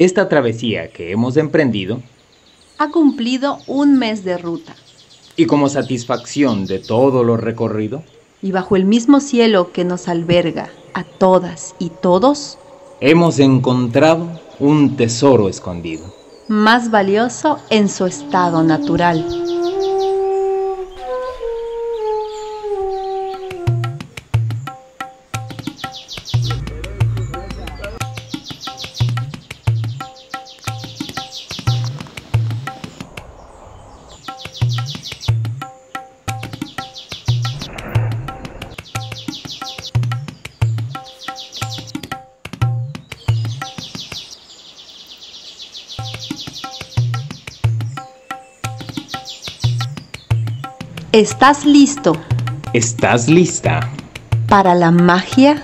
Esta travesía que hemos emprendido Ha cumplido un mes de ruta y como satisfacción de todo lo recorrido, y bajo el mismo cielo que nos alberga a todas y todos, hemos encontrado un tesoro escondido. más valioso en su estado natural. ¿Estás listo ¿Estás lista? para la magia